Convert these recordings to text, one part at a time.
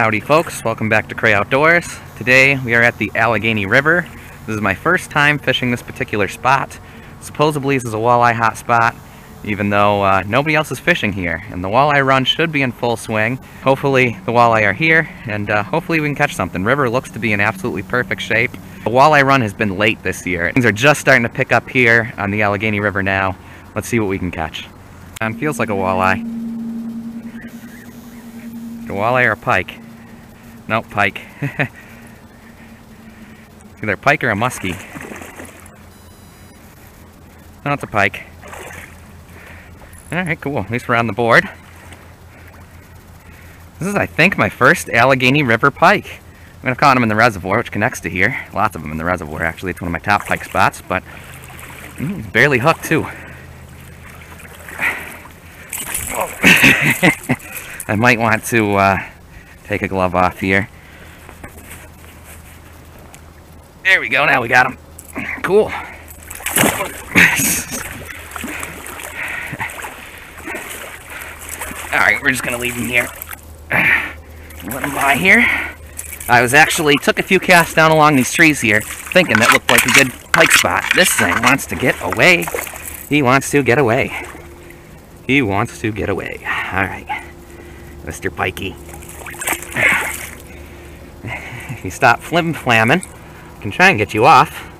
Howdy folks, welcome back to Cray Outdoors. Today we are at the Allegheny River. This is my first time fishing this particular spot. Supposedly this is a walleye hot spot, even though uh, nobody else is fishing here. And the walleye run should be in full swing. Hopefully the walleye are here, and uh, hopefully we can catch something. River looks to be in absolutely perfect shape. The walleye run has been late this year. Things are just starting to pick up here on the Allegheny River now. Let's see what we can catch. And feels like a walleye. A walleye or a pike? Nope, pike. Either a pike or a muskie. No, it's a pike. Alright, cool. At least we're on the board. This is, I think, my first Allegheny River pike. I'm going to caught them in the reservoir, which connects to here. Lots of them in the reservoir, actually. It's one of my top pike spots, but mm, he's barely hooked, too. I might want to uh, take a glove off here. There we go, now we got him. Cool. Alright, we're just gonna leave him here. Let him by here. I was actually, took a few casts down along these trees here, thinking that looked like a good pike spot. This thing wants to get away. He wants to get away. He wants to get away. Alright. Mr. Pikey. If you stop flim flamming, I can try and get you off.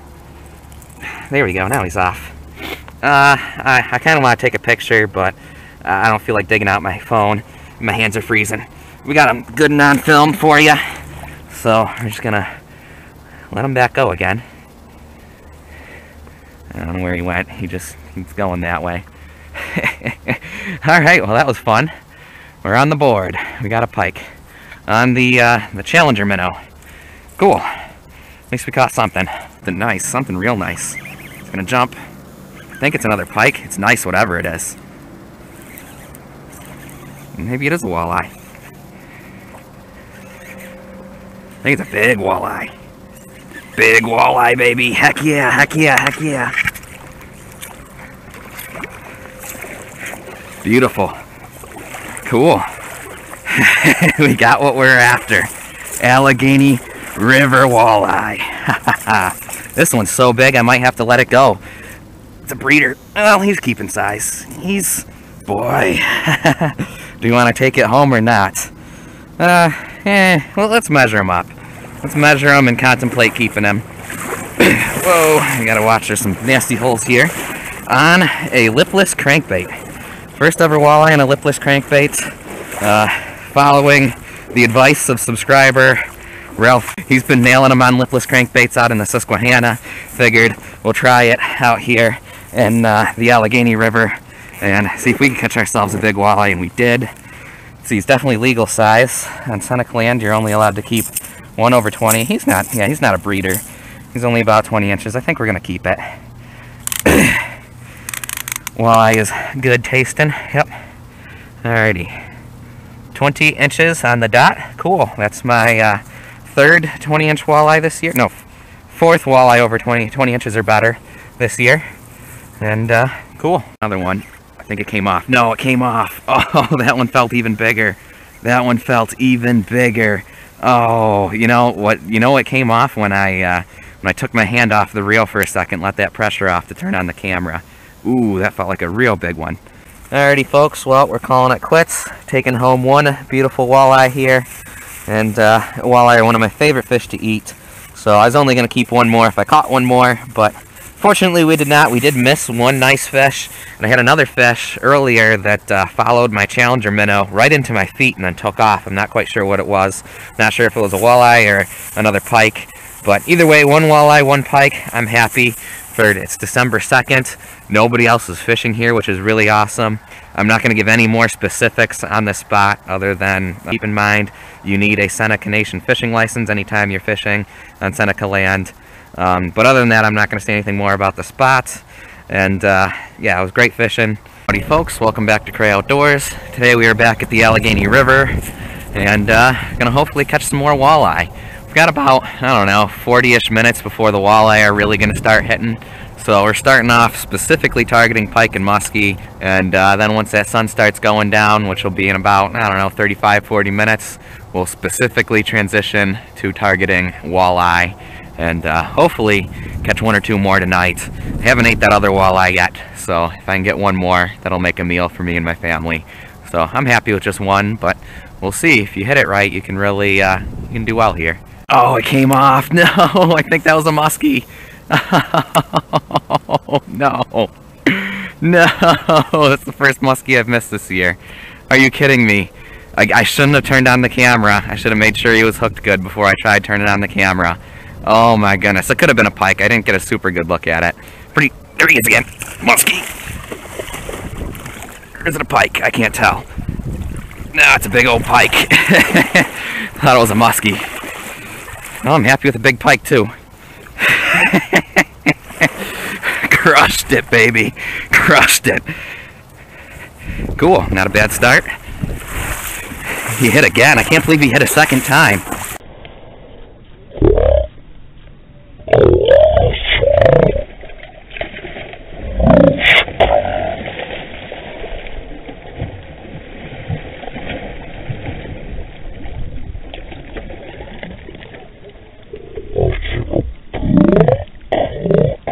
There we go, now he's off. Uh, I, I kind of want to take a picture, but uh, I don't feel like digging out my phone. My hands are freezing. We got him good and on film for you. So, I'm just gonna let him back go again. I don't know where he went. He just, he's going that way. Alright, well that was fun. We're on the board. We got a pike. On the, uh, the Challenger minnow. Cool. At least we caught something. Something nice. Something real nice. It's gonna jump. I think it's another pike. It's nice, whatever it is. Maybe it is a walleye. I think it's a big walleye. Big walleye, baby. Heck yeah, heck yeah, heck yeah. Beautiful. Cool. we got what we're after. Allegheny River walleye. this one's so big I might have to let it go. It's a breeder. Well, he's keeping size. He's... Boy. Do you want to take it home or not? Uh, eh, well, let's measure him up. Let's measure him and contemplate keeping him. Whoa, I gotta watch, there's some nasty holes here. On a lipless crankbait. First ever walleye on a lipless crankbait. Uh, following the advice of subscriber Ralph. He's been nailing them on lipless crankbaits out in the Susquehanna. Figured we'll try it out here in uh, the Allegheny River and see if we can catch ourselves a big walleye, and we did. So he's definitely legal size. On Seneca land, you're only allowed to keep 1 over 20. He's not, yeah, he's not a breeder. He's only about 20 inches. I think we're to keep it. walleye is good tasting. Yep. Alrighty. 20 inches on the dot. Cool. That's my uh, third 20 inch walleye this year. No, fourth walleye over 20, 20 inches or better this year. And uh, cool. Another one. I think it came off. No, it came off. Oh, that one felt even bigger. That one felt even bigger. Oh, you know what? You know what came off when I uh, when I took my hand off the reel for a second, let that pressure off to turn on the camera. Ooh, that felt like a real big one. Alrighty, folks. Well, we're calling it quits. Taking home one beautiful walleye here, and uh, walleye are one of my favorite fish to eat. So I was only going to keep one more if I caught one more, but Fortunately, we did not. We did miss one nice fish, and I had another fish earlier that uh, followed my Challenger minnow right into my feet and then took off. I'm not quite sure what it was. Not sure if it was a walleye or another pike, but either way, one walleye, one pike. I'm happy for. It's December 2nd. Nobody else is fishing here, which is really awesome. I'm not going to give any more specifics on the spot other than keep in mind you need a Seneca Nation fishing license anytime you're fishing on Seneca land. Um, but other than that, I'm not going to say anything more about the spots. And uh, yeah, it was great fishing. Howdy folks, welcome back to Cray Outdoors. Today we are back at the Allegheny River and uh, going to hopefully catch some more walleye. We've got about, I don't know, 40-ish minutes before the walleye are really going to start hitting. So we're starting off specifically targeting pike and muskie, and uh, then once that sun starts going down, which will be in about, I don't know, 35, 40 minutes, we'll specifically transition to targeting walleye and uh, hopefully catch one or two more tonight. I haven't ate that other walleye yet, so if I can get one more, that'll make a meal for me and my family. So I'm happy with just one, but we'll see. If you hit it right, you can really, uh, you can do well here. Oh, it came off. No, I think that was a muskie. no. No, that's the first muskie I've missed this year. Are you kidding me? I, I shouldn't have turned on the camera. I should have made sure he was hooked good before I tried turning on the camera. Oh my goodness, it could have been a pike. I didn't get a super good look at it. Pretty, there he is again. Muskie. Or is it a pike? I can't tell. No, it's a big old pike. Thought it was a muskie. I'm happy with a big pike too. Crushed it, baby. Crushed it. Cool, not a bad start. He hit again. I can't believe he hit a second time.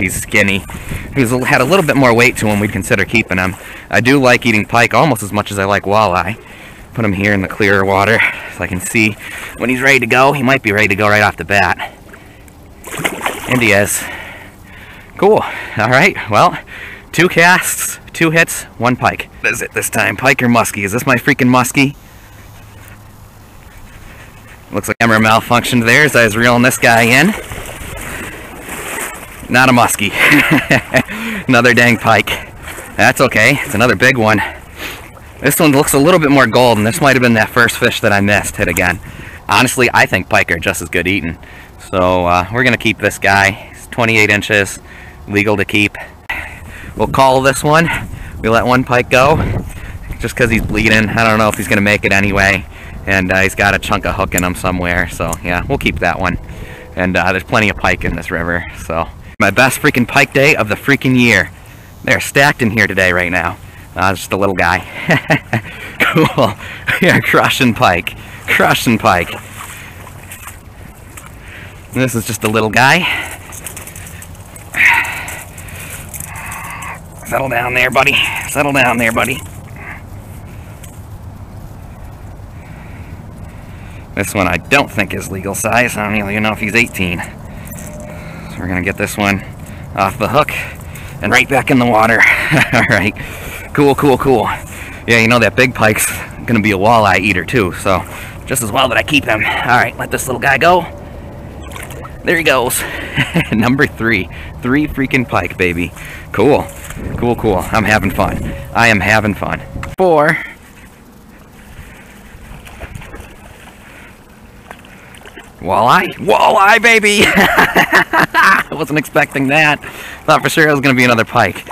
He's skinny. He's had a little bit more weight to him. We'd consider keeping him. I do like eating pike almost as much as I like walleye. Put him here in the clearer water so I can see when he's ready to go. He might be ready to go right off the bat. And he is. Cool. All right. Well, two casts, two hits, one pike. What is it this time? Pike or muskie? Is this my freaking muskie? Looks like camera malfunctioned there as I was reeling this guy in. Not a muskie. another dang pike. That's okay. It's another big one. This one looks a little bit more golden. This might have been that first fish that I missed hit again. Honestly, I think pike are just as good eating. So uh, we're going to keep this guy. He's 28 inches, legal to keep. We'll call this one. We let one pike go just because he's bleeding. I don't know if he's going to make it anyway. And uh, he's got a chunk of hook in him somewhere. So yeah, we'll keep that one. And uh, there's plenty of pike in this river. So my best freaking pike day of the freaking year. They're stacked in here today right now. Uh, just a little guy. cool. Yeah, crushing pike. Crushing pike. This is just a little guy. Settle down there, buddy. Settle down there, buddy. This one I don't think is legal size. I don't even know if he's 18. We're gonna get this one off the hook and right back in the water. All right, cool, cool, cool. Yeah, you know that big pike's gonna be a walleye eater too, so just as well that I keep him. All right, let this little guy go. There he goes. Number three. Three freaking pike, baby. Cool. Cool, cool. I'm having fun. I am having fun. Four. Walleye? Walleye, baby! I wasn't expecting that. Thought for sure it was going to be another pike.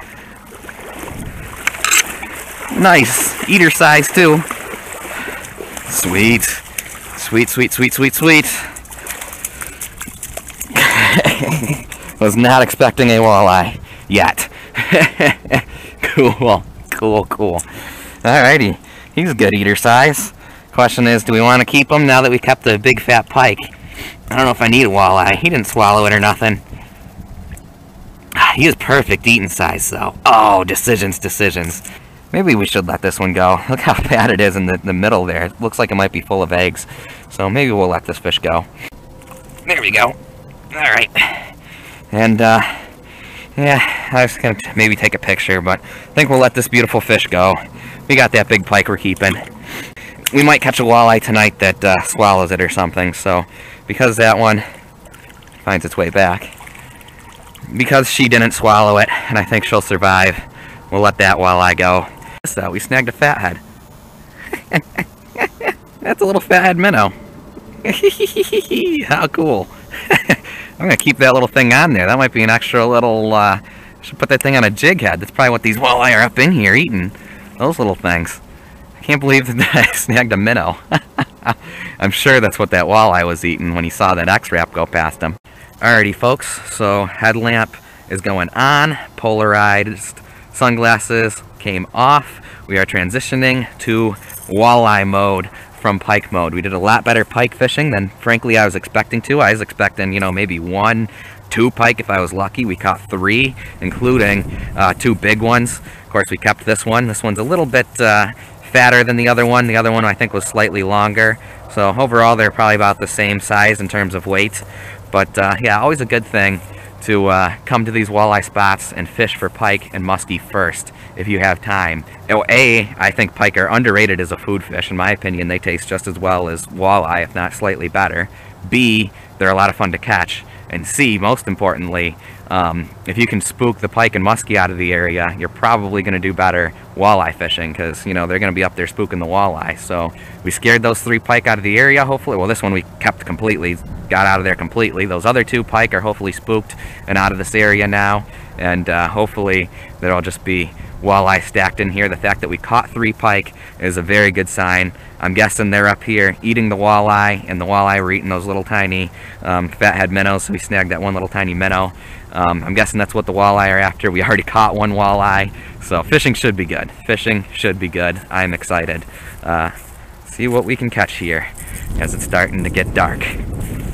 Nice. Eater size, too. Sweet. Sweet, sweet, sweet, sweet, sweet. was not expecting a walleye. Yet. cool. Cool, cool. Alrighty. He's a good eater size. Question is, do we want to keep him now that we kept the big fat pike? I don't know if I need a walleye. He didn't swallow it or nothing. He is perfect eating size, though. Oh, decisions, decisions. Maybe we should let this one go. Look how bad it is in the, the middle there. It looks like it might be full of eggs. So maybe we'll let this fish go. There we go. Alright. And, uh, yeah, I was going to maybe take a picture, but I think we'll let this beautiful fish go. We got that big pike we're keeping. We might catch a walleye tonight that uh, swallows it or something, so because that one finds its way back, because she didn't swallow it, and I think she'll survive, we'll let that walleye go. So we snagged a fathead. That's a little fathead minnow. How cool. I'm going to keep that little thing on there. That might be an extra little, uh, should put that thing on a jig head. That's probably what these walleye are up in here eating. Those little things. I can't believe that I snagged a minnow. I'm sure that's what that walleye was eating when he saw that X-Rap go past him. Alrighty folks, so headlamp is going on, polarized sunglasses came off. We are transitioning to walleye mode from pike mode. We did a lot better pike fishing than frankly I was expecting to. I was expecting, you know, maybe one, two pike if I was lucky. We caught three, including uh, two big ones. Of course, we kept this one. This one's a little bit uh, fatter than the other one. The other one I think was slightly longer. So overall, they're probably about the same size in terms of weight. But uh, yeah, always a good thing to uh, come to these walleye spots and fish for pike and muskie first if you have time. Oh, a, I think pike are underrated as a food fish. In my opinion, they taste just as well as walleye, if not slightly better. B, they're a lot of fun to catch. And C, most importantly, um, if you can spook the pike and muskie out of the area, you're probably going to do better walleye fishing because, you know, they're going to be up there spooking the walleye. So we scared those three pike out of the area, hopefully. Well, this one we kept completely, got out of there completely. Those other two pike are hopefully spooked and out of this area now. And uh, hopefully there'll just be walleye stacked in here. The fact that we caught three pike is a very good sign. I'm guessing they're up here eating the walleye, and the walleye were eating those little tiny um, fathead minnows, so we snagged that one little tiny minnow. Um, I'm guessing that's what the walleye are after. We already caught one walleye, so fishing should be good. Fishing should be good. I'm excited. Uh, see what we can catch here as it's starting to get dark.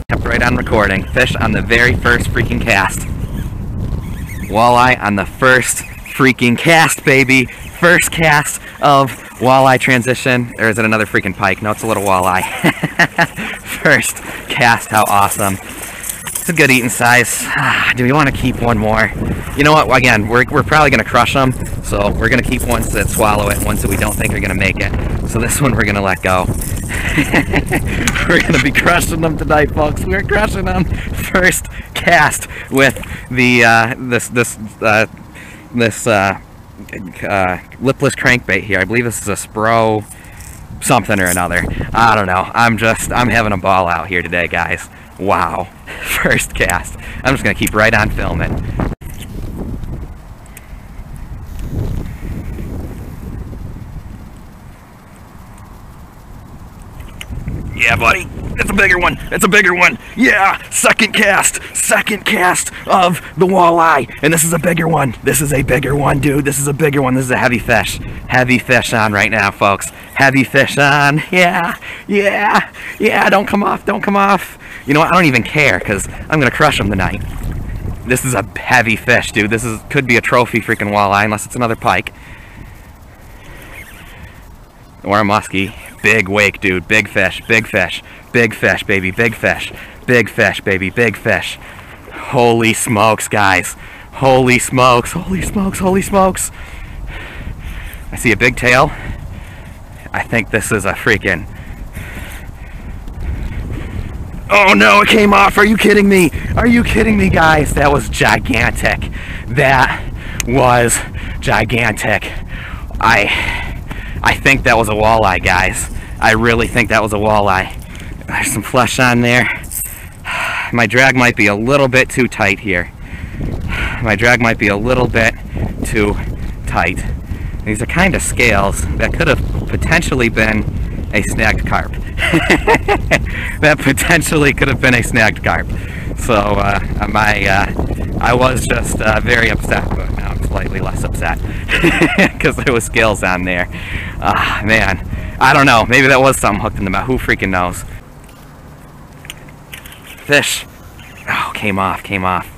Kept right on recording. Fish on the very first freaking cast. Walleye on the first freaking cast, baby. First cast of walleye transition. Or is it another freaking pike? No, it's a little walleye. First cast, how awesome. It's a good eating size. Do we want to keep one more? You know what? Again, we're, we're probably going to crush them. So we're going to keep ones that swallow it, ones that we don't think are going to make it. So this one we're going to let go. we're going to be crushing them tonight, folks. We're crushing them. First cast with the uh, this this uh, this uh, uh, lipless crankbait here. I believe this is a Spro something or another. I don't know. I'm just, I'm having a ball out here today, guys. Wow. First cast. I'm just going to keep right on filming. Yeah, buddy. It's a bigger one. It's a bigger one. Yeah, second cast. Second cast of the walleye. And this is a bigger one. This is a bigger one, dude. This is a bigger one. This is a heavy fish. Heavy fish on right now, folks. Heavy fish on. Yeah, yeah, yeah. Don't come off. Don't come off. You know what? I don't even care because I'm going to crush them tonight. This is a heavy fish, dude. This is could be a trophy freaking walleye unless it's another pike. Or a muskie. Big wake, dude. Big fish. Big fish. Big fish, baby. Big fish. Big fish, baby. Big fish. Holy smokes, guys. Holy smokes. Holy smokes. Holy smokes. I see a big tail. I think this is a freaking... Oh no, it came off. Are you kidding me? Are you kidding me, guys? That was gigantic. That was gigantic. I I think that was a walleye, guys. I really think that was a walleye. There's some flesh on there. My drag might be a little bit too tight here. My drag might be a little bit too tight. These are kind of scales that could have potentially been a snagged carp. that potentially could have been a snagged carp. So uh, my, uh, I was just uh, very upset, but now I'm slightly less upset because there was scales on there. Ah, man. I don't know. Maybe that was something hooked in the mouth. Who freaking knows? Fish. Oh, came off, came off.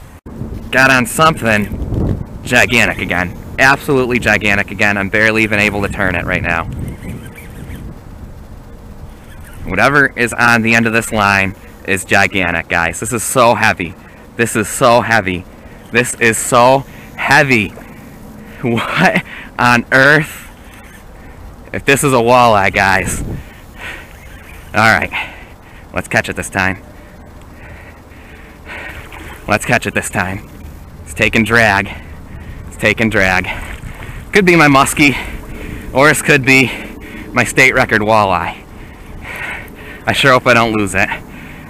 Got on something gigantic again. Absolutely gigantic again. I'm barely even able to turn it right now. Whatever is on the end of this line is gigantic, guys. This is so heavy. This is so heavy. This is so heavy. What on earth? If this is a walleye, guys. Alright. Let's catch it this time. Let's catch it this time. It's taking drag. It's taking drag. Could be my muskie, or it could be my state record walleye. I sure hope I don't lose it.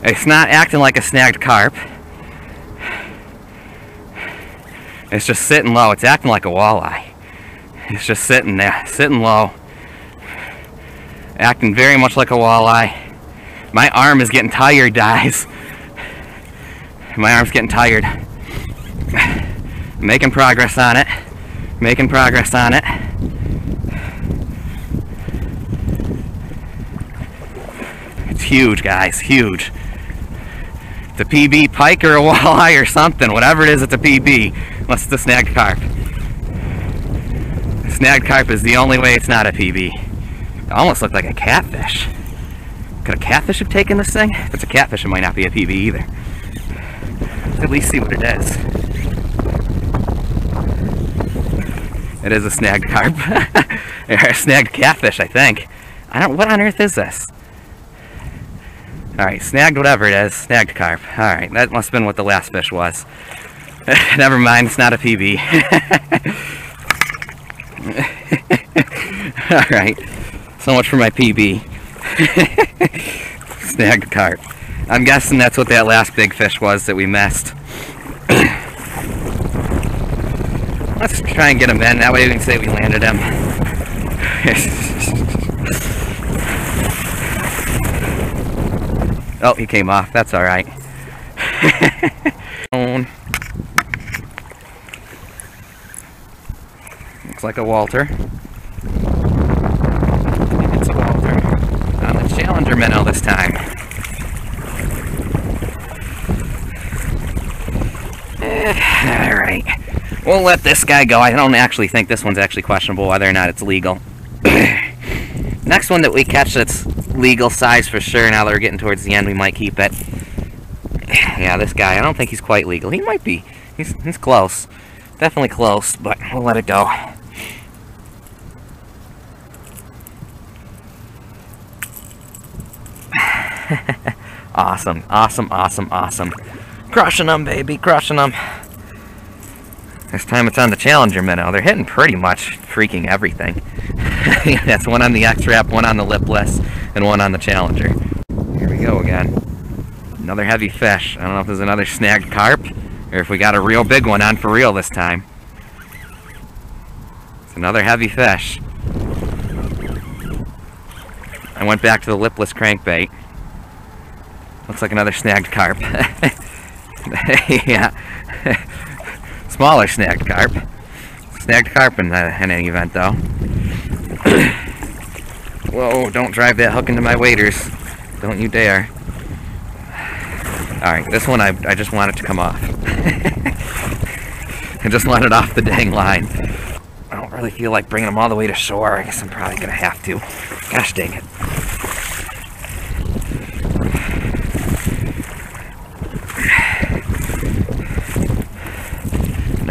It's not acting like a snagged carp. It's just sitting low. It's acting like a walleye. It's just sitting there, sitting low. Acting very much like a walleye. My arm is getting tired, guys. My arm's getting tired. Making progress on it. Making progress on it. It's huge, guys, huge. It's a PB pike or a walleye or something. Whatever it is, it's a PB. Unless it's a snagged carp. Snagged carp is the only way it's not a PB. It almost looked like a catfish. Could a catfish have taken this thing? If it's a catfish, it might not be a PB either. Let's at least see what it is. It is a snagged carp. or a snagged catfish, I think. I don't, what on earth is this? Alright, snagged whatever it is. Snagged carp. Alright, that must have been what the last fish was. Never mind, it's not a PB. Alright, so much for my PB. Snagged carp. I'm guessing that's what that last big fish was that we missed. Let's try and get him in. That way we can say we landed him. oh, he came off. That's alright. Looks like a Walter. It's a Walter. The this time. Alright. We'll let this guy go. I don't actually think this one's actually questionable whether or not it's legal. Next one that we catch that's legal size for sure, now that we're getting towards the end, we might keep it. Yeah, this guy, I don't think he's quite legal. He might be. He's, he's close. Definitely close, but we'll let it go. awesome, awesome, awesome, awesome. Crushing them, baby, crushing them. This time it's on the Challenger minnow. They're hitting pretty much freaking everything. That's one on the X-Rap, one on the Lipless, and one on the Challenger. Here we go again. Another heavy fish. I don't know if there's another snagged carp, or if we got a real big one on for real this time. It's another heavy fish. I went back to the lipless crankbait. Looks like another snagged carp. yeah. Smaller snagged carp. Snagged carp in, uh, in any event, though. Whoa, don't drive that hook into my waders. Don't you dare. Alright, this one I, I just want it to come off. I just want it off the dang line. I don't really feel like bringing them all the way to shore. I guess I'm probably going to have to. Gosh dang it.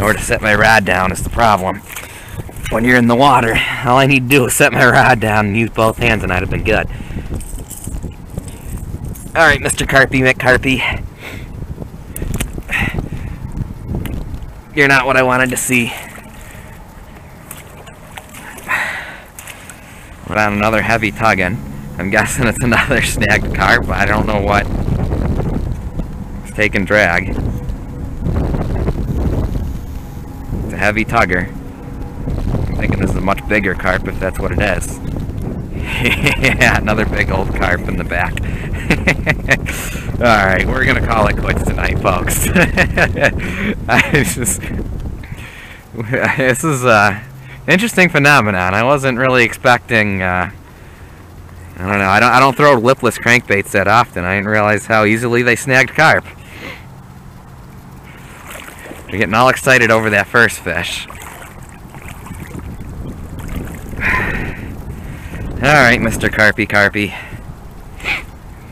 Nowhere to set my rod down is the problem. When you're in the water, all I need to do is set my rod down and use both hands and I'd have been good. Alright, Mr. Carpy McCarpy. You're not what I wanted to see. But on another heavy tugging. I'm guessing it's another snagged carp. But I don't know what. It's taking drag. It's a heavy tugger. I'm thinking this is a much bigger carp if that's what it is. yeah, another big old carp in the back. Alright, we're gonna call it quits tonight, folks. I just... This is a interesting phenomenon. I wasn't really expecting, uh, I don't know, I don't, I don't throw lipless crankbaits that often. I didn't realize how easily they snagged carp. You're getting all excited over that first fish. Alright, Mr. Carpy Carpy.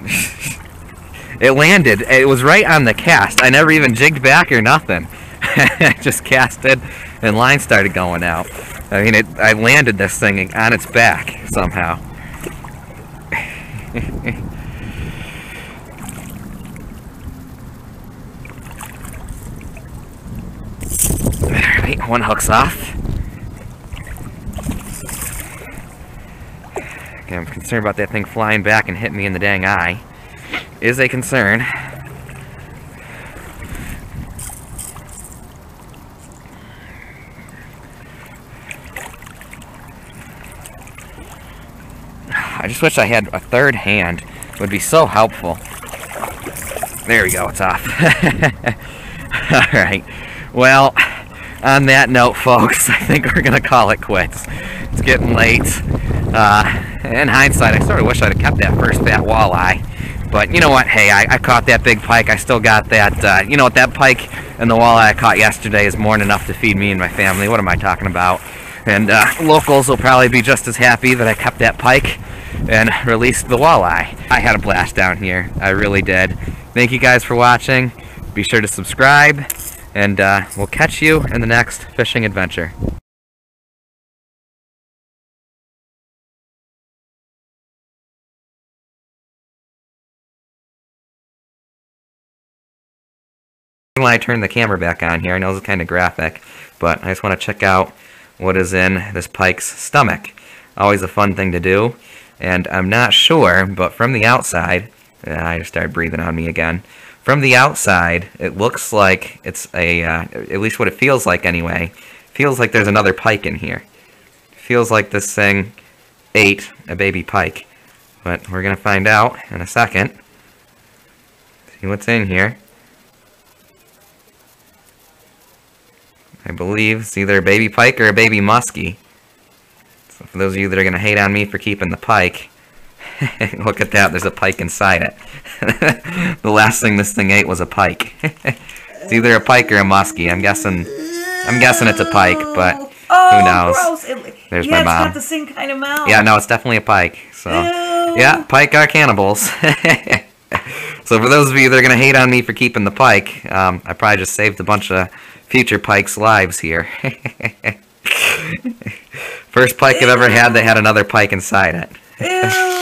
it landed. It was right on the cast. I never even jigged back or nothing. I just casted and line started going out. I mean, it, I landed this thing on its back somehow. Alright, one hook's off. Okay, I'm concerned about that thing flying back and hitting me in the dang eye. Is a concern. I just wish I had a third hand. It would be so helpful. There we go, it's off. Alright. Well, on that note, folks, I think we're going to call it quits. It's getting late. Uh, in hindsight, I sort of wish I'd have kept that first fat walleye. But you know what? Hey, I, I caught that big pike. I still got that. Uh, you know what? That pike and the walleye I caught yesterday is more than enough to feed me and my family. What am I talking about? And uh, locals will probably be just as happy that I kept that pike and released the walleye. I had a blast down here. I really did. Thank you guys for watching. Be sure to subscribe, and uh, we'll catch you in the next fishing adventure. when I turn the camera back on here, I know it's kind of graphic, but I just want to check out what is in this pike's stomach. Always a fun thing to do, and I'm not sure, but from the outside, I just started breathing on me again. From the outside, it looks like it's a, uh, at least what it feels like anyway, feels like there's another pike in here. Feels like this thing ate a baby pike. But we're going to find out in a second. See what's in here. I believe it's either a baby pike or a baby muskie. So for those of you that are going to hate on me for keeping the pike, look at that, there's a pike inside it. the last thing this thing ate was a pike. it's either a pike or a muskie. I'm guessing I'm guessing it's a pike, but oh, who knows? It, There's yeah, my it's mom. got the same kind of mouth. Yeah, no, it's definitely a pike. So Ew. yeah, pike are cannibals. so for those of you that are gonna hate on me for keeping the pike, um, I probably just saved a bunch of future pikes' lives here. First pike I've ever had that had another pike inside it. Ew.